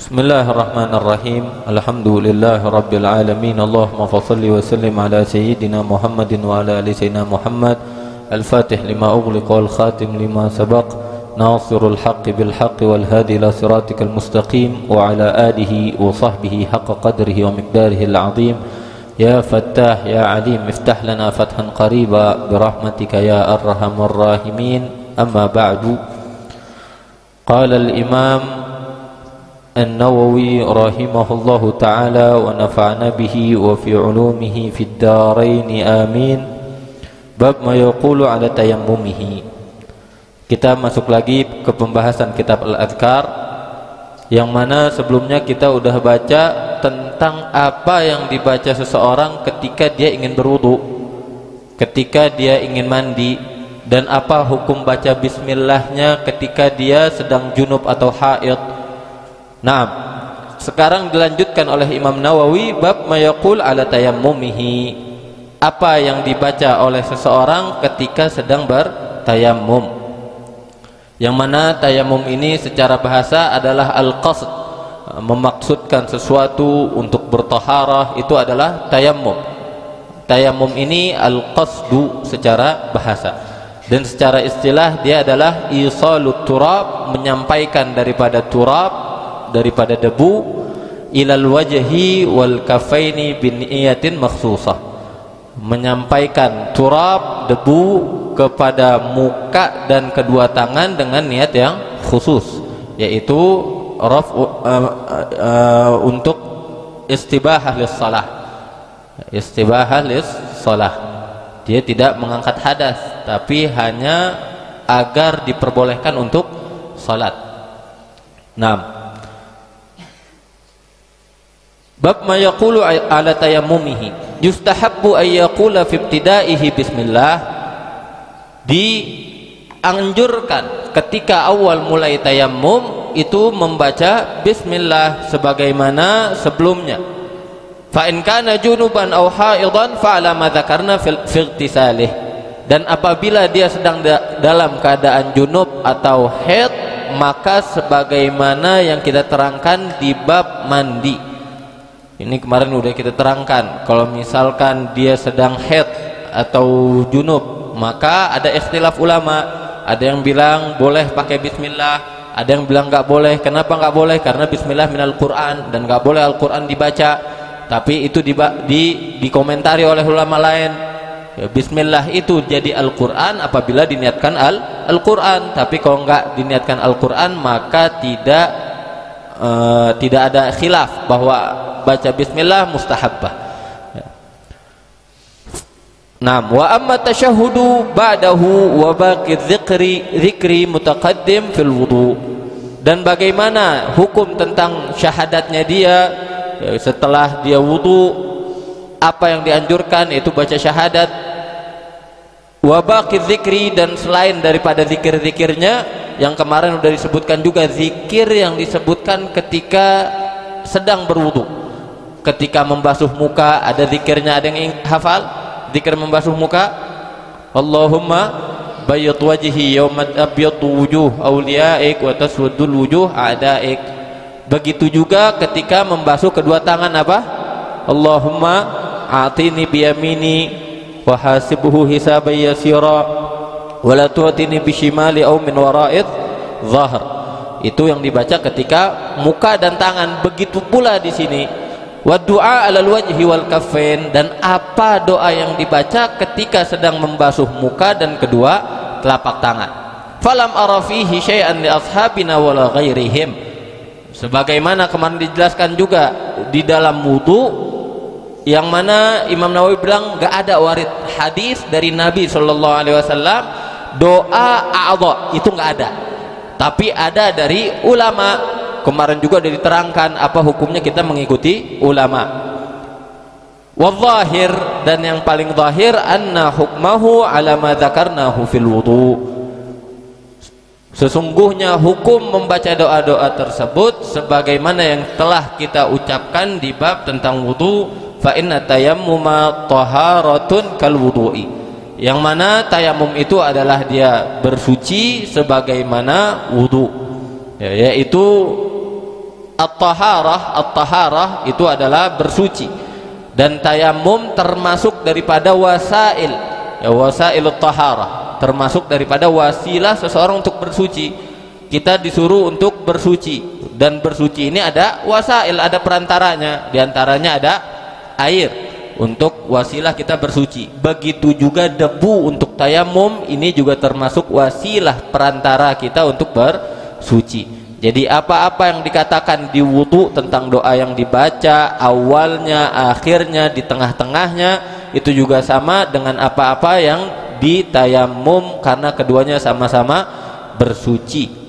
بسم الله الرحمن الرحيم الحمد لله رب العالمين اللهم فصل وسلم على سيدنا محمد وعلى ال سيدنا محمد الفاتح لما أغلق والخاتم لما سبق ناصر الحق بالحق والهادي إلى صراطك المستقيم وعلى آله وصحبه حق قدره ومقداره العظيم يا فتاح يا عليم افتح لنا فتحا قريبا برحمتك يا أرحم الراحمين أما بعد قال الإمام النووي رحمه الله تعالى ونفعنا به وفي علومه في الدارين آمين باب ما يقول على تيممه kita masuk lagi ke pembahasan kitab Al-Adhkar yang mana sebelumnya kita udah baca tentang apa yang dibaca seseorang ketika dia ingin berwudu ketika dia ingin mandi dan apa hukum baca bismillahnya ketika dia sedang junub atau haid Nah, sekarang dilanjutkan oleh Imam Nawawi bab mayaqul ala tayammumihi. Apa yang dibaca oleh seseorang ketika sedang bertayammum. Yang mana tayammum ini secara bahasa adalah al-qasd, memaksudkan sesuatu untuk bertaharah itu adalah tayammum. Tayammum ini al-qasdu secara bahasa dan secara istilah dia adalah isalut turab menyampaikan daripada turab daripada debu ilal wajhi wal kafaini bin niyatin makhsusah. Menyampaikan turab debu kepada muka dan kedua tangan dengan niat yang khusus yaitu raf uh, uh, uh, untuk istibahah lis salah istibahah lis salah dia tidak mengangkat hadas tapi hanya agar diperbolehkan untuk salat. Nah, Bab ma yaqulu ala tayammumihi. Yustahabbu ay yaqula fi ibtidaihi bismillah. Dianjurkan ketika awal mulai tayammum itu membaca bismillah sebagaimana sebelumnya. Fa in kana junuban aw haidan fa ala ma dzakarna fil dan apabila dia sedang da dalam keadaan junub atau haid maka sebagaimana yang kita terangkan di bab mandi ini kemarin udah kita terangkan kalau misalkan dia sedang head atau junub maka ada ikhtilaf ulama. Ada yang bilang boleh pakai bismillah ada yang bilang nggak boleh. Kenapa nggak boleh? Karena bismillah minal Quran dan nggak boleh Al-Quran dibaca. Tapi itu di, di dikomentari oleh ulama lain. Ya, bismillah itu jadi Al-Quran apabila diniatkan Al-Quran. Tapi kalau nggak diniatkan Al-Quran maka tidak uh, tidak ada khilaf bahwa baca bismillah mustahabbah ya. Wa amma tashahhudu ba'dahu wa baqi dzikri dzikri mutaqaddim fil wudu. Dan bagaimana hukum tentang syahadatnya dia ya, setelah dia wudu apa yang dianjurkan itu baca syahadat wa baqi dzikri dan selain daripada zikir-zikirnya yang kemarin sudah disebutkan juga zikir yang disebutkan ketika sedang berwudu. Ketika membasuh muka ada zikirnya ada yang hafal? Zikir membasuh muka? Allahumma bayyid wajhi yawma abyadu wujuh awliyaik wa taswadul wujuh a'daik. Begitu juga ketika membasuh kedua tangan apa? Allahumma atini biyamini wa hasibhu hisaban yasira wa la tu'tini bishimali aw min wara'id zahr itu yang dibaca ketika muka dan tangan begitu pula di sini. Wa du'a alal wajhi wal kaffain dan apa doa yang dibaca ketika sedang membasuh muka dan kedua telapak tangan. Falam ara fihi syai'an li ashabina wala ghairihim. Sebagaimana kemarin dijelaskan juga di dalam wudu yang mana Imam Nawawi bilang enggak ada warid hadis dari Nabi sallallahu alaihi wasallam doa a'dha itu enggak ada. Tapi ada dari ulama. Kemarin juga sudah diterangkan apa hukumnya kita mengikuti ulama. Wadzahir dan yang paling zahir anna hukmahu ala ma dzakarnahu fil wudu. Sesungguhnya hukum membaca doa-doa tersebut sebagaimana yang telah kita ucapkan di bab tentang wudu fa inna tayammuma taharatun kal wudu'i yang mana tayamum itu adalah dia bersuci sebagaimana wudu. Ya, yaitu at-taharah at-taharah itu adalah bersuci. Dan tayamum termasuk daripada wasail. Ya wasailut taharah termasuk daripada wasilah seseorang untuk bersuci. Kita disuruh untuk bersuci. Dan bersuci ini ada wasail ada perantaranya. Di antaranya ada air untuk wasilah kita bersuci begitu juga debu untuk tayamum ini juga termasuk wasilah perantara kita untuk bersuci jadi apa-apa yang dikatakan di wudhu tentang doa yang dibaca awalnya, akhirnya, di tengah-tengahnya itu juga sama dengan apa-apa yang ditayamum karena keduanya sama-sama bersuci.